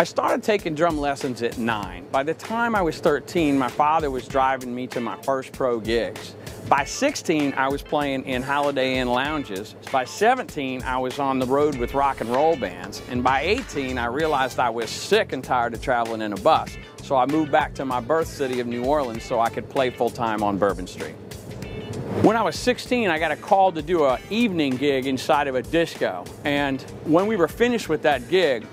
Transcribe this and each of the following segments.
I started taking drum lessons at nine. By the time I was 13, my father was driving me to my first pro gigs. By 16, I was playing in Holiday Inn lounges. By 17, I was on the road with rock and roll bands. And by 18, I realized I was sick and tired of traveling in a bus. So I moved back to my birth city of New Orleans so I could play full time on Bourbon Street. When I was 16, I got a call to do an evening gig inside of a disco. And when we were finished with that gig,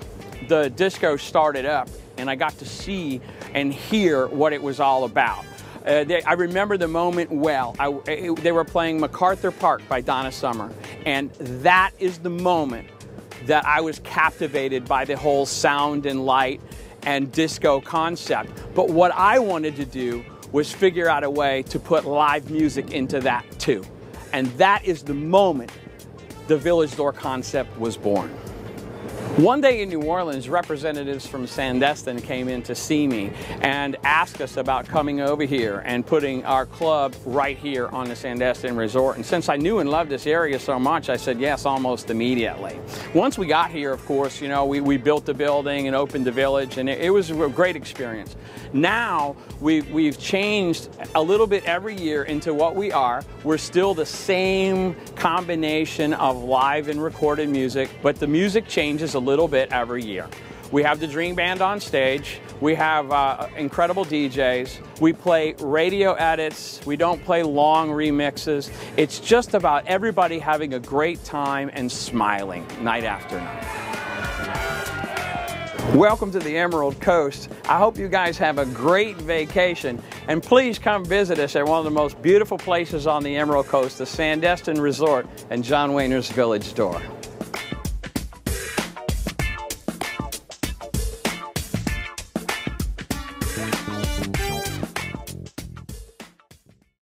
the disco started up and I got to see and hear what it was all about. Uh, they, I remember the moment well. I, it, they were playing MacArthur Park by Donna Summer, and that is the moment that I was captivated by the whole sound and light and disco concept. But what I wanted to do was figure out a way to put live music into that too. And that is the moment the Village Door concept was born. One day in New Orleans, representatives from Sandestin came in to see me and asked us about coming over here and putting our club right here on the Sandestin Resort. And since I knew and loved this area so much, I said yes almost immediately. Once we got here, of course, you know, we, we built the building and opened the village, and it, it was a great experience. Now, we, we've changed a little bit every year into what we are. We're still the same combination of live and recorded music, but the music changes a little bit every year. We have the Dream Band on stage. We have uh, incredible DJs. We play radio edits. We don't play long remixes. It's just about everybody having a great time and smiling night after night. Welcome to the Emerald Coast. I hope you guys have a great vacation and please come visit us at one of the most beautiful places on the Emerald Coast, the Sandestin Resort and John Wehner's Village Door.